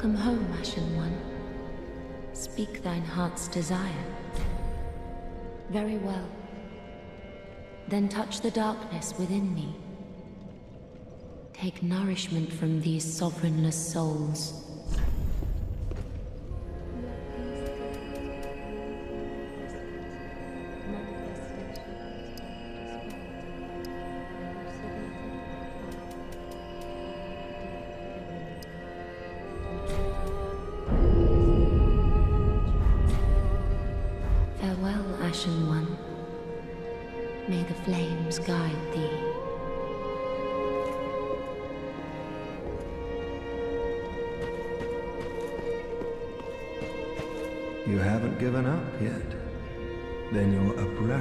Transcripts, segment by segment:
Welcome home, Ashen One. Speak thine heart's desire. Very well. Then touch the darkness within me. Take nourishment from these sovereignless souls.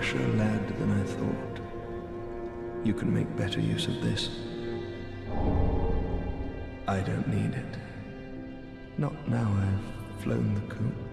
A brasher lad than I thought. You can make better use of this. I don't need it. Not now I've flown the coop.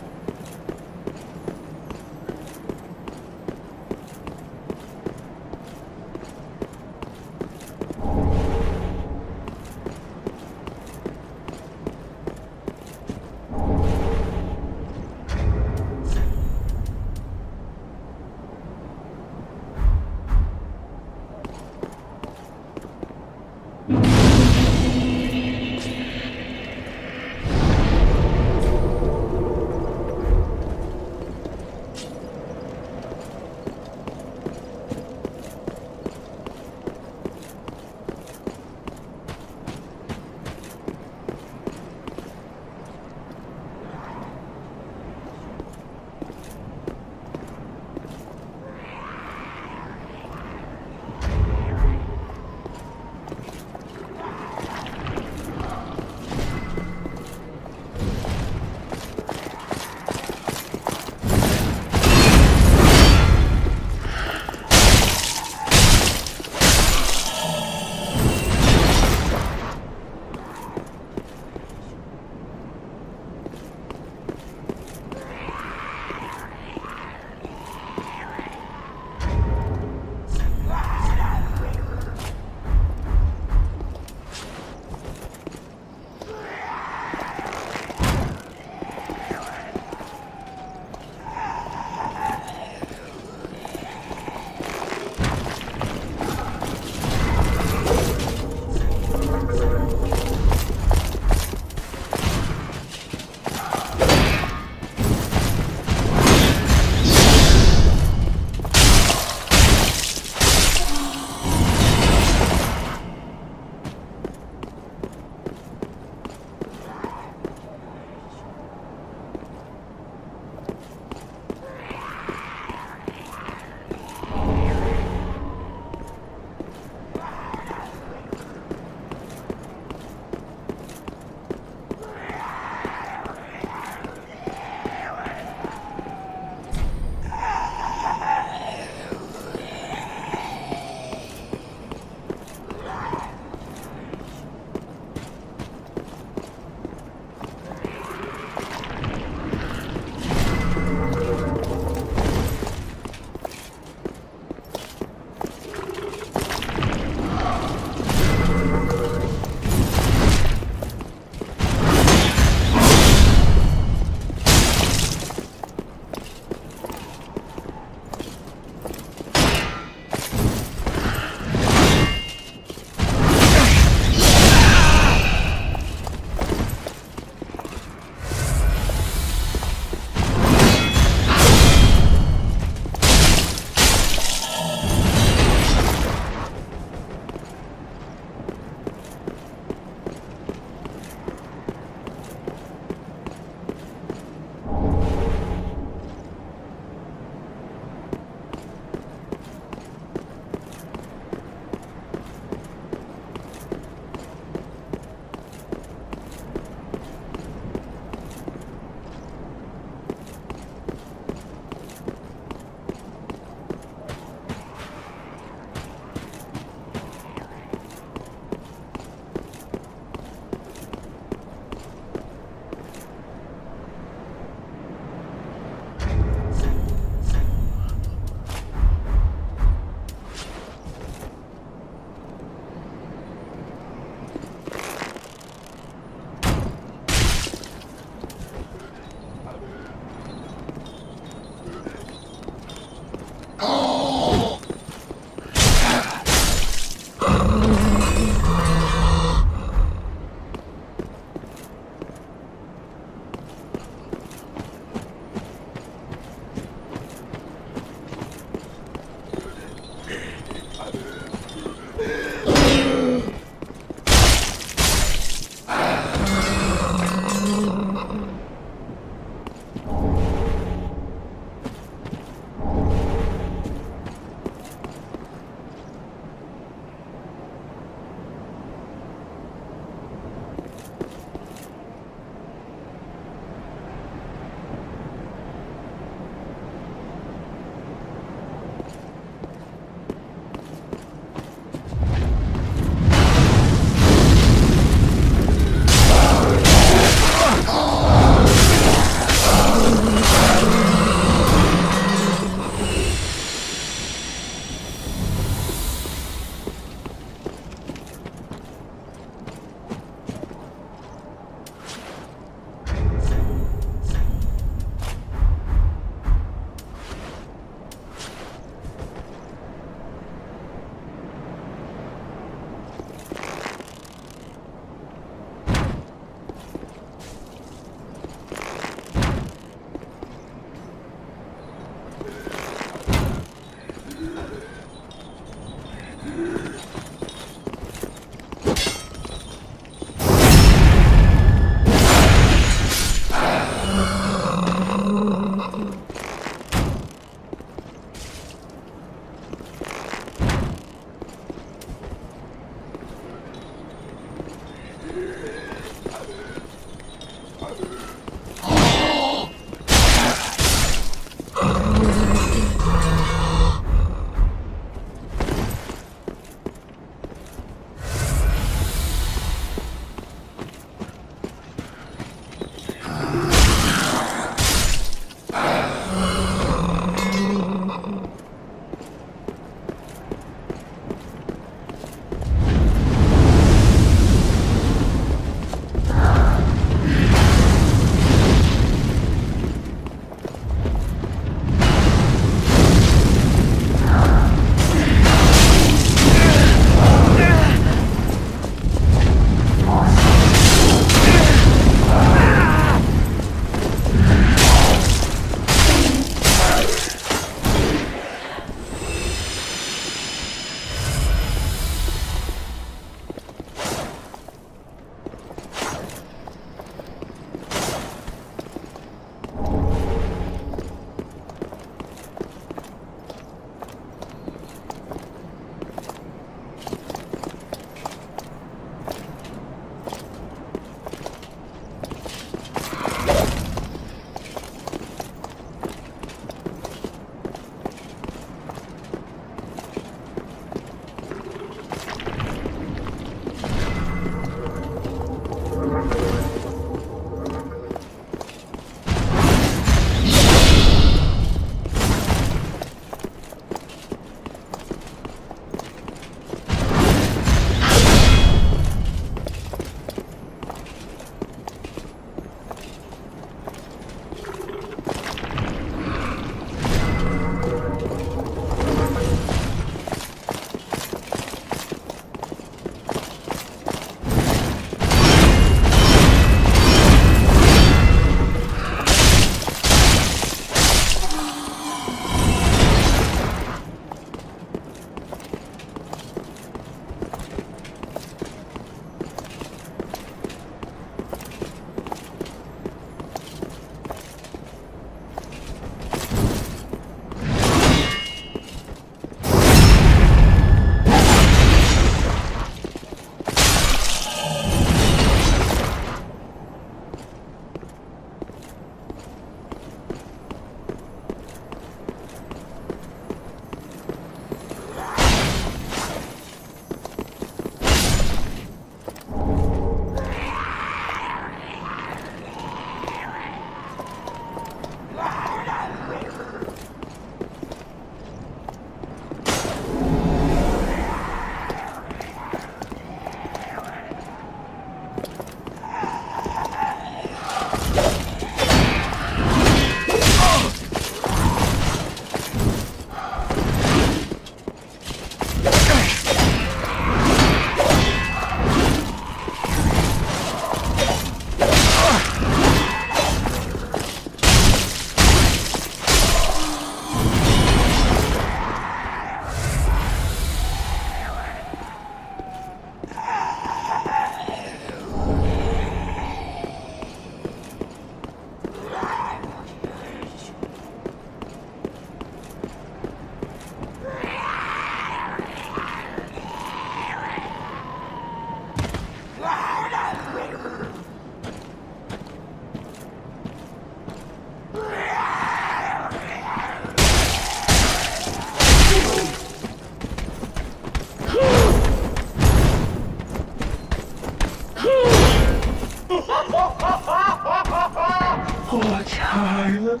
Oh, child,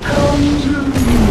come to me.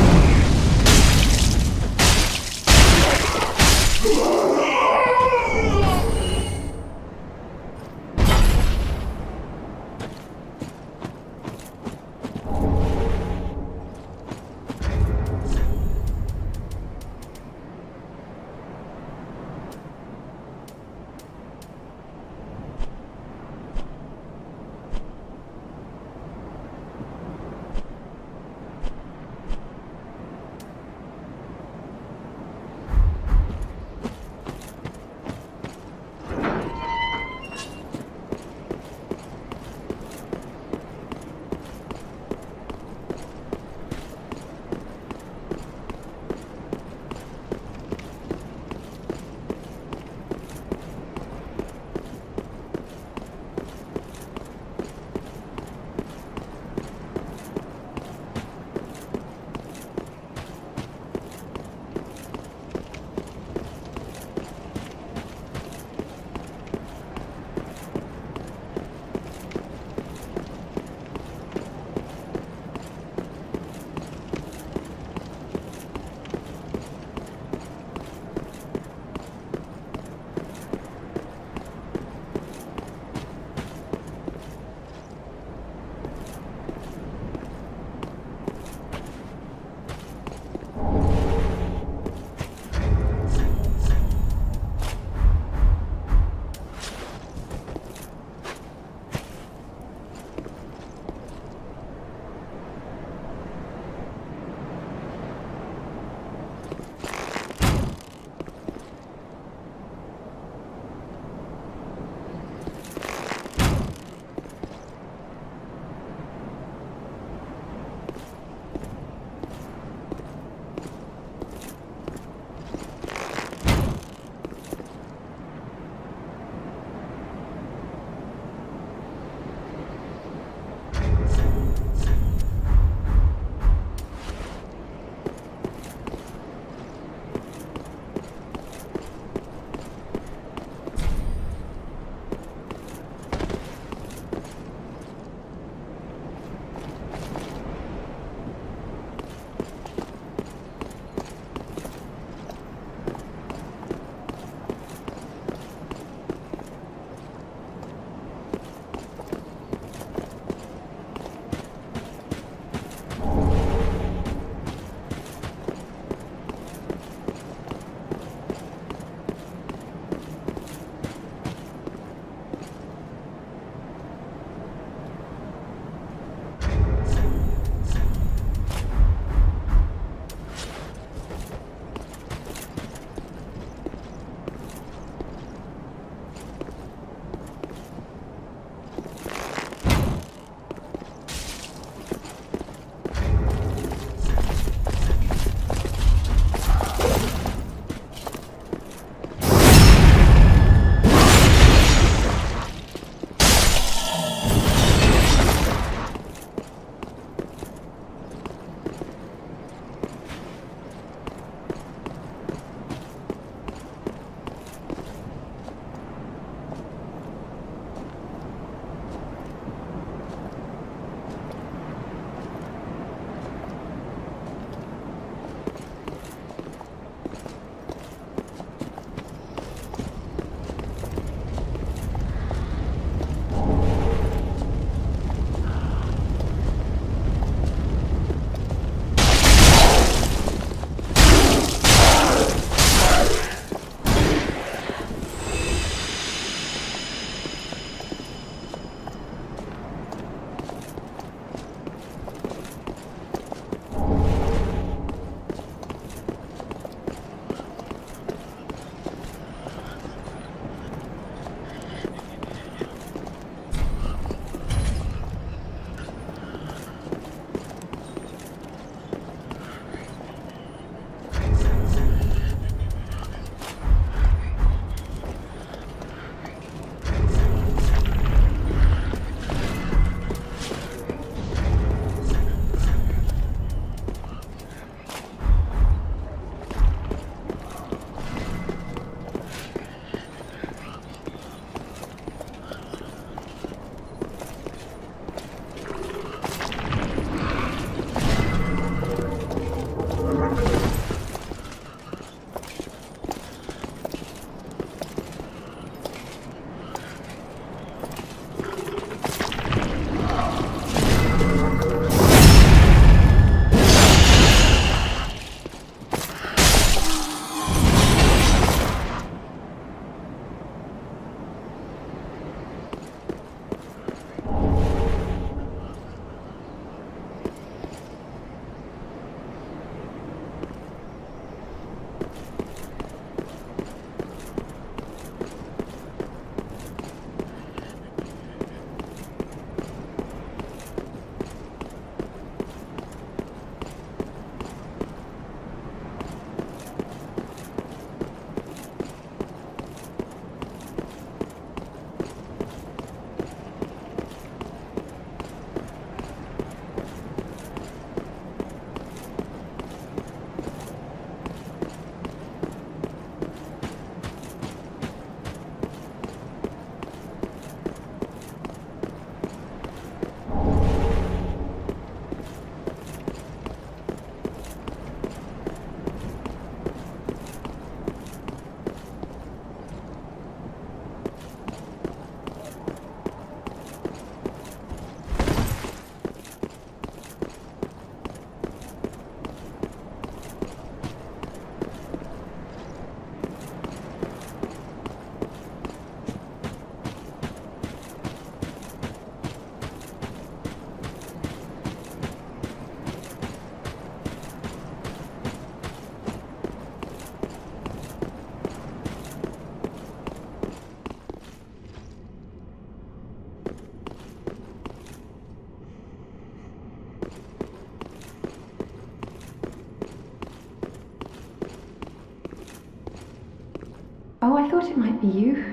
It might be you.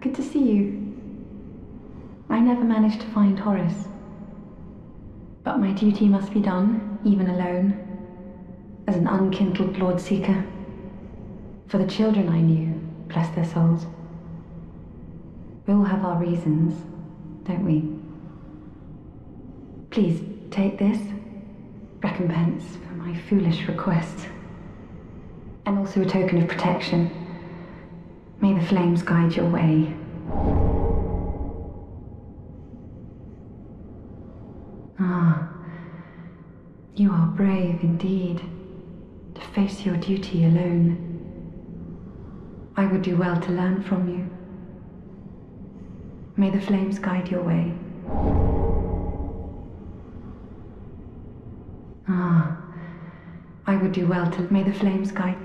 Good to see you. I never managed to find Horace. But my duty must be done, even alone, as an unkindled Lord Seeker. For the children I knew, bless their souls. We all have our reasons, don't we? Please, take this. Recompense for my foolish request. And also a token of protection. The flames guide your way. Ah, you are brave indeed to face your duty alone. I would do well to learn from you. May the flames guide your way. Ah, I would do well to. May the flames guide.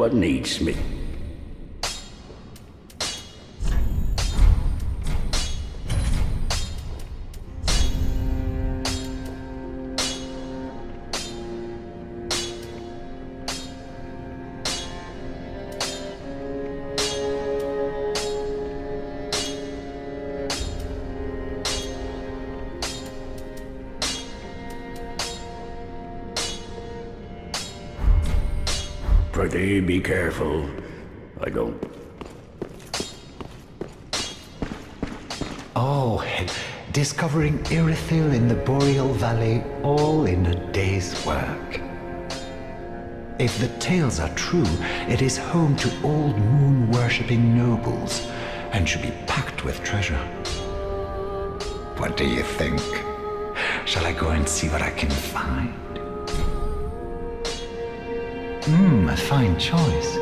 What needs me. Pretty be careful. I don't. Oh, discovering Irithyll in the Boreal Valley all in a day's work. If the tales are true, it is home to old moon-worshipping nobles and should be packed with treasure. What do you think? Shall I go and see what I can find? Hmm, a fine choice.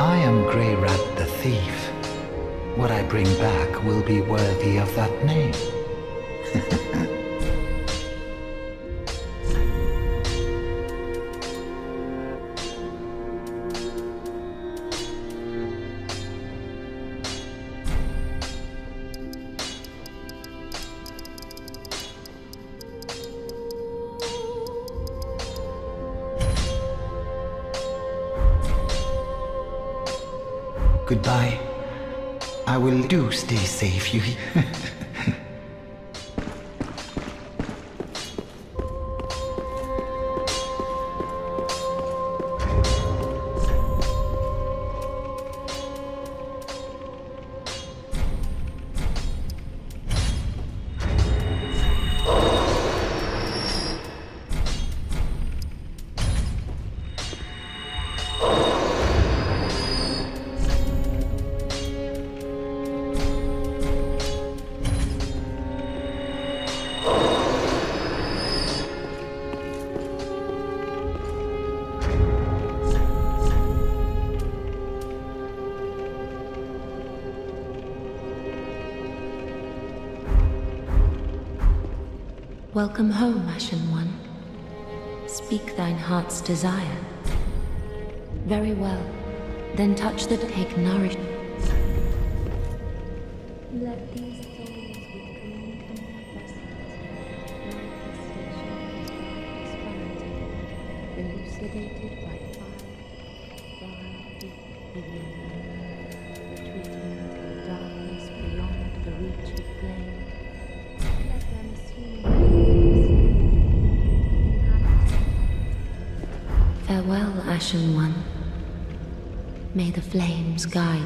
I am Greirat the Thief. What I bring back will be worthy of that name. Goodbye. I will do stay safe, Yui. Welcome home, Ashen One. Speak thine heart's desire. Very well. Then touch the take nourish. The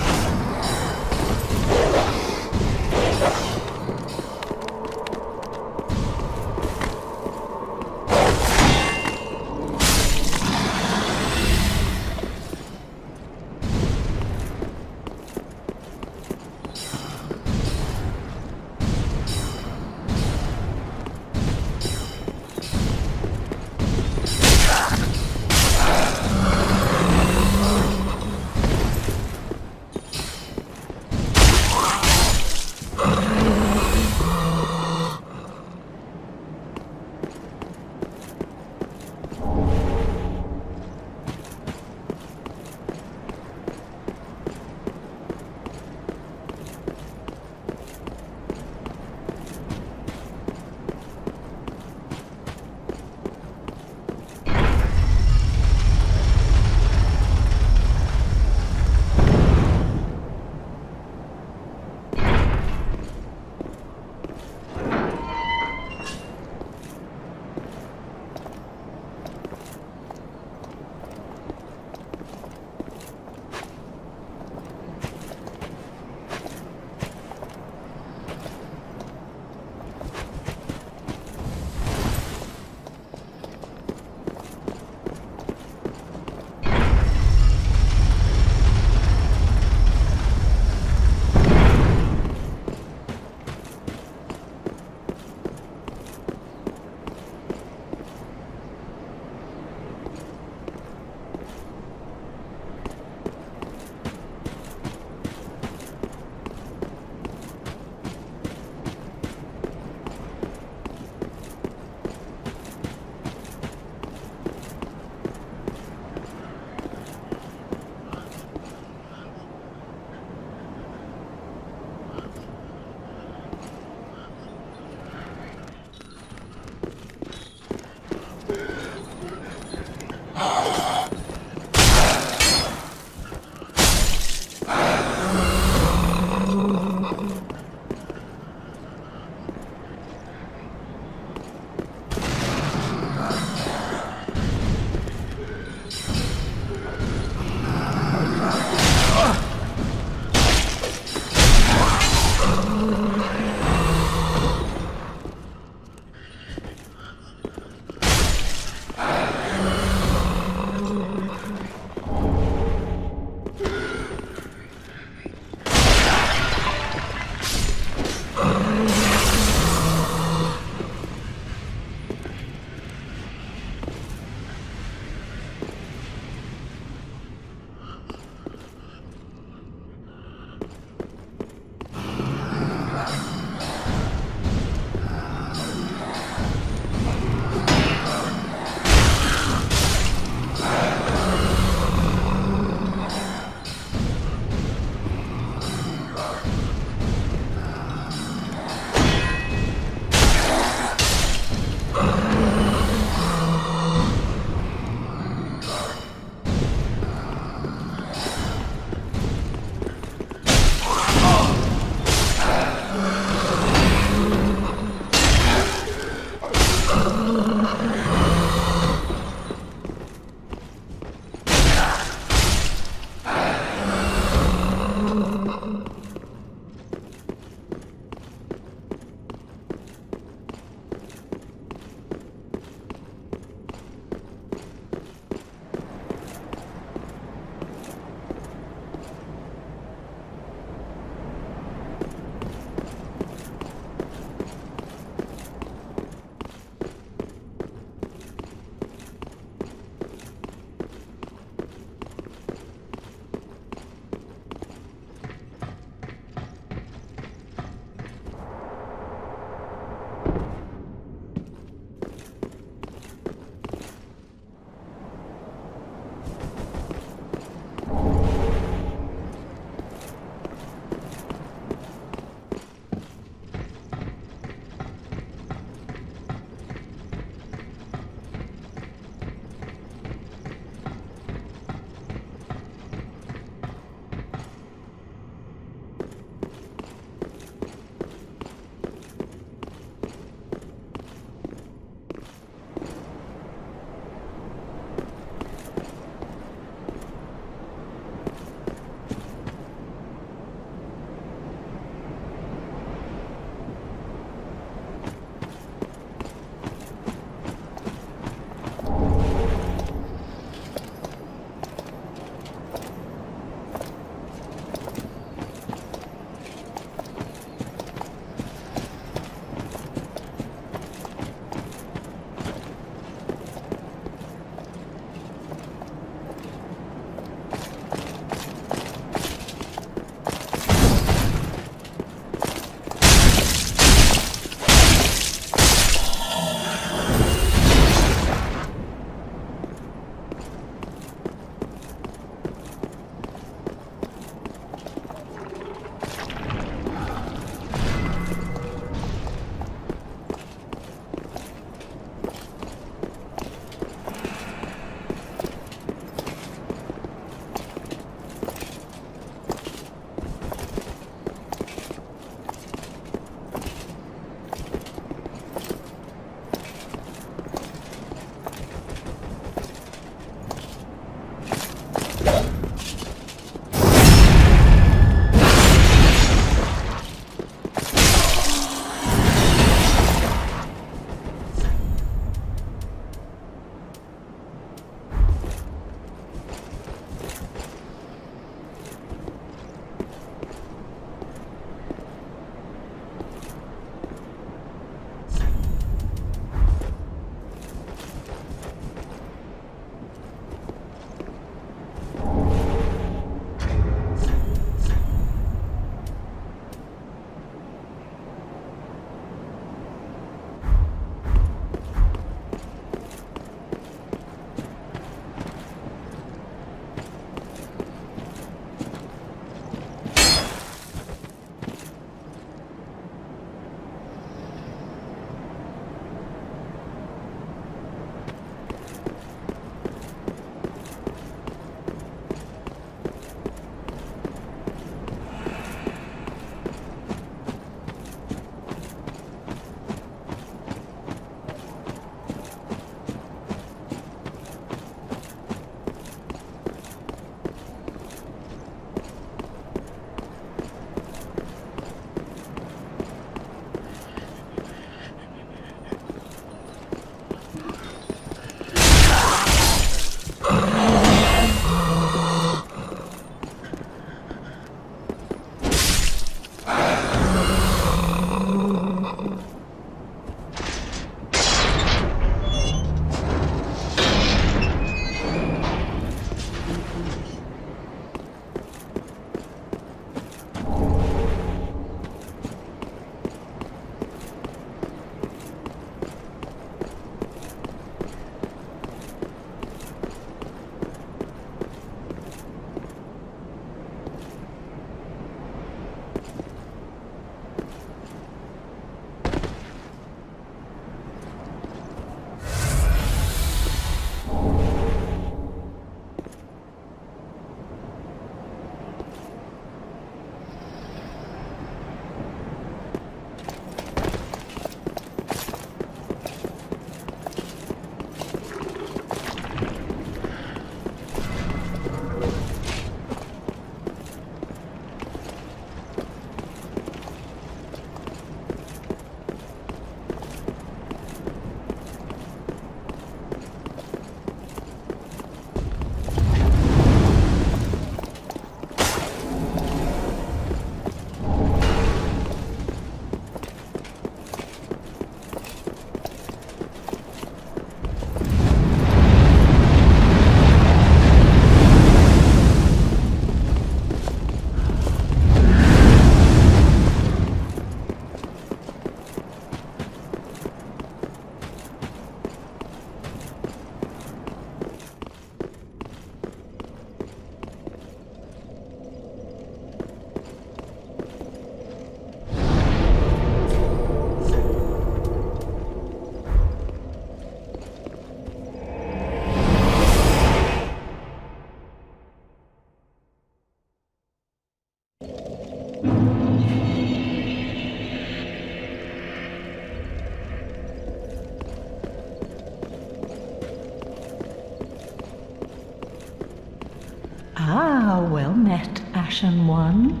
well met, Ashen One.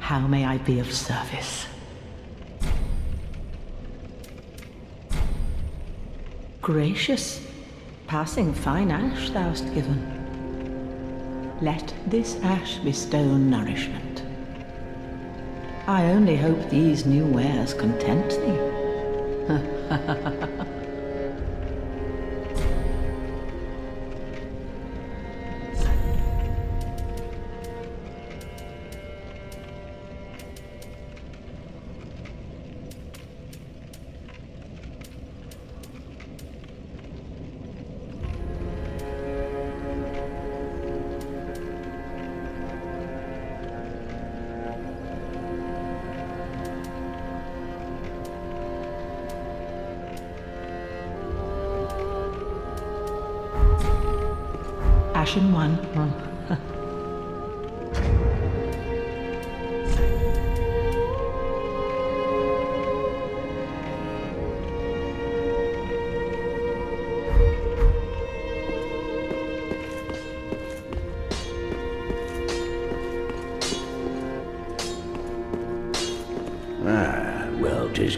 How may I be of service? Gracious, passing fine ash thou'st given. Let this ash bestow nourishment. I only hope these new wares content thee.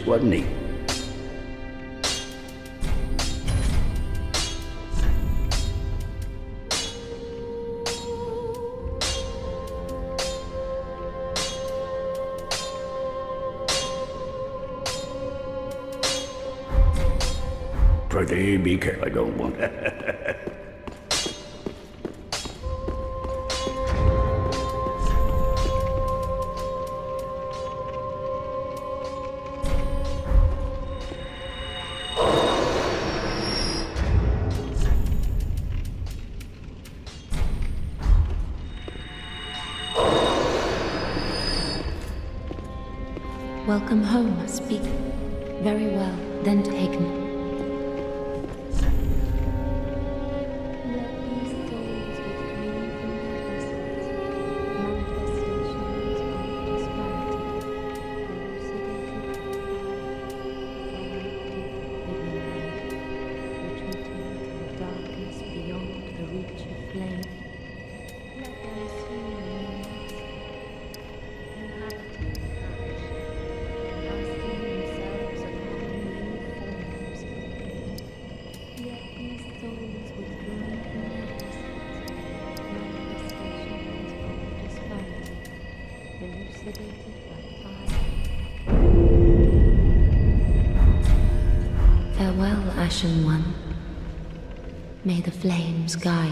well, Welcome home, speak. Very well, then taken. Flames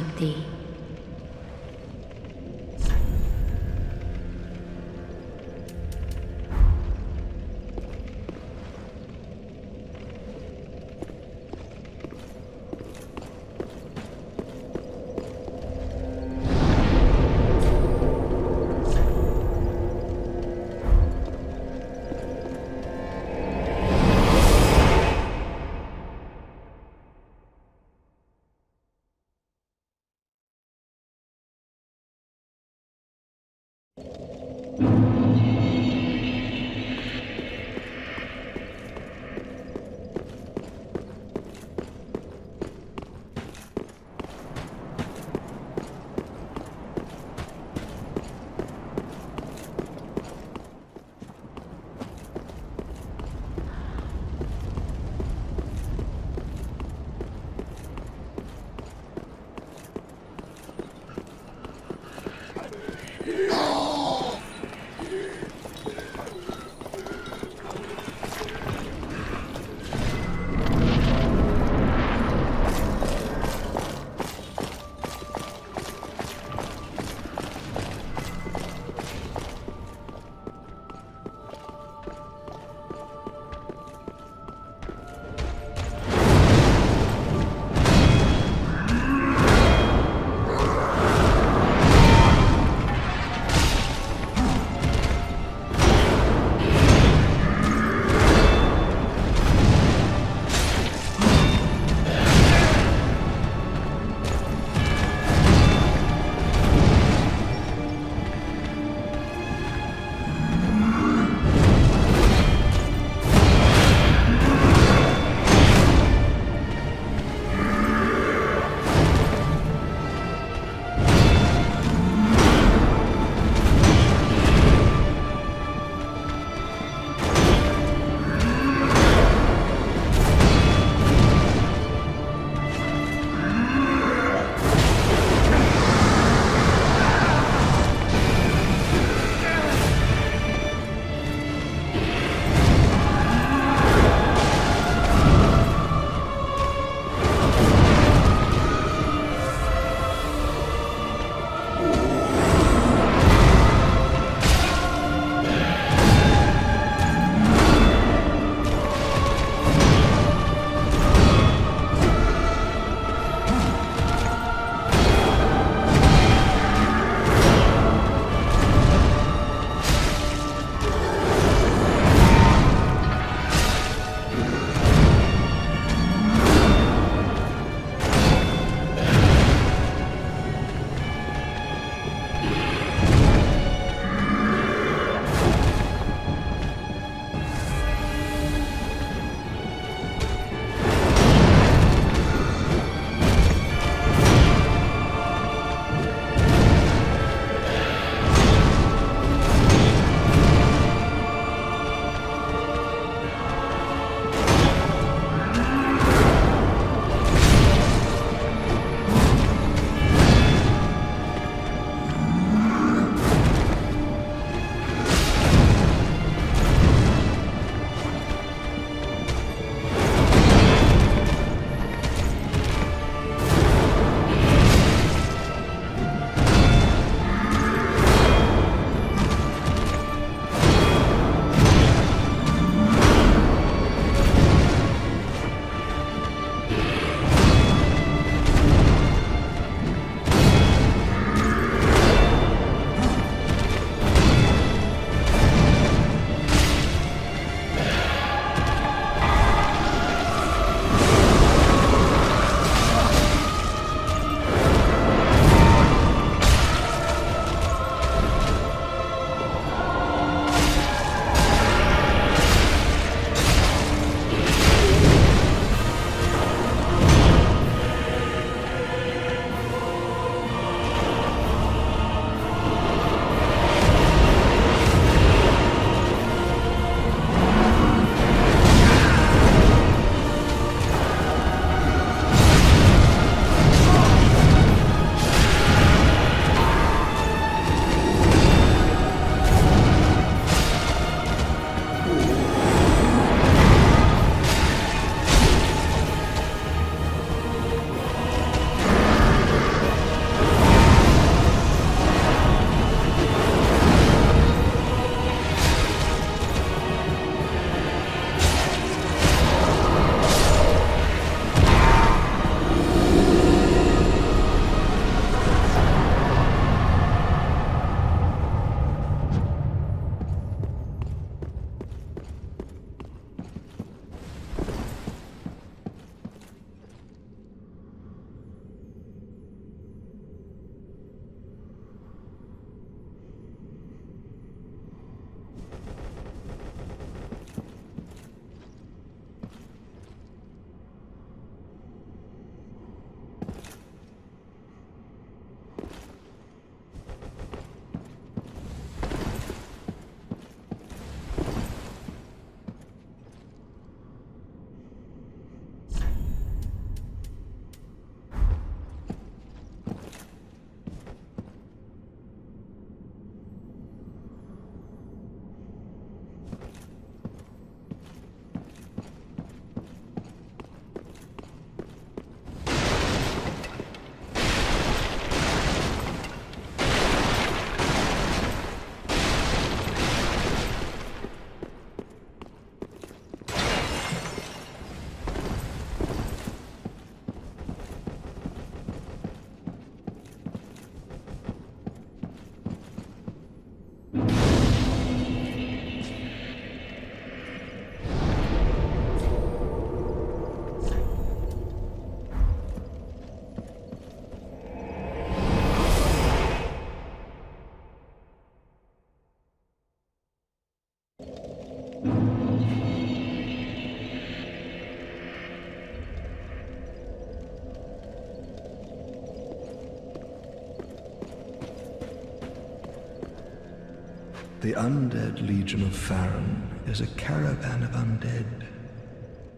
The Undead Legion of Farron is a caravan of undead,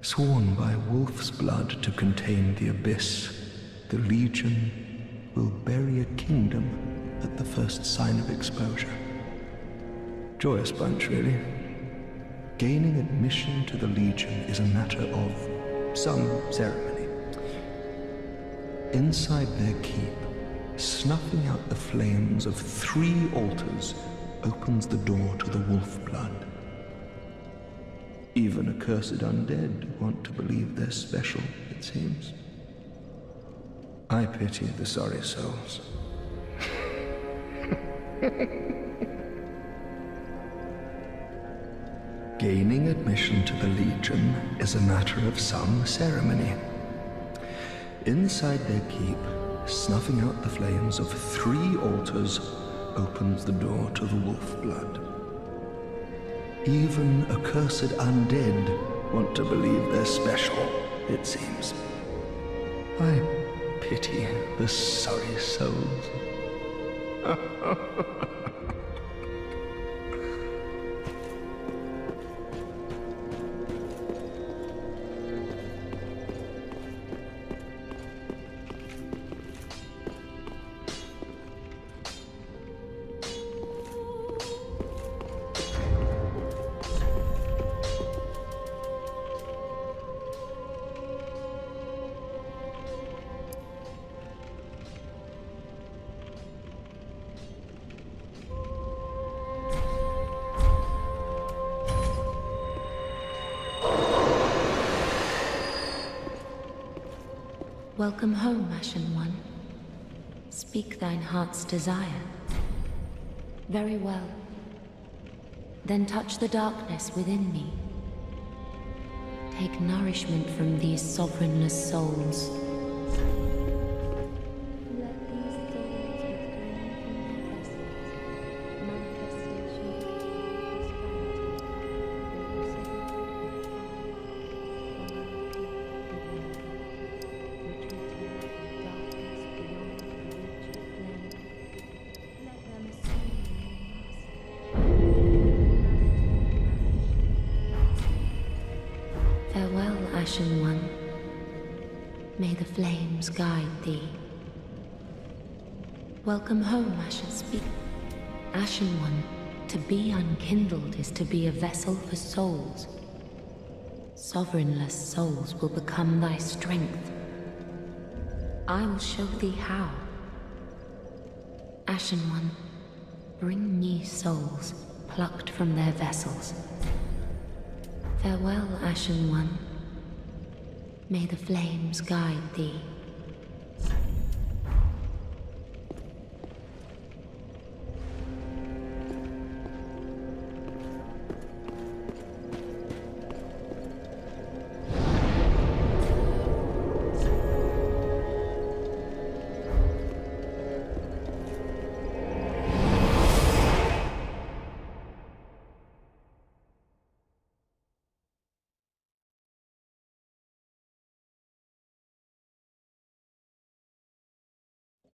sworn by wolf's blood to contain the abyss. The Legion will bury a kingdom at the first sign of exposure. Joyous bunch, really. Gaining admission to the Legion is a matter of some ceremony. Inside their keep, snuffing out the flames of three altars opens the door to the wolf blood. Even accursed undead want to believe they're special, it seems. I pity the sorry souls. Gaining admission to the Legion is a matter of some ceremony. Inside their keep, snuffing out the flames of three altars opens the door to the wolf blood. Even accursed undead want to believe they're special, it seems. I pity the sorry souls. Welcome home, Ashen One. Speak thine heart's desire. Very well. Then touch the darkness within me. Take nourishment from these sovereignless souls. Guide thee. Welcome home, Ashen Speak. Ashen One, to be unkindled is to be a vessel for souls. Sovereignless souls will become thy strength. I will show thee how. Ashen One, bring me souls plucked from their vessels. Farewell, Ashen One. May the flames guide thee.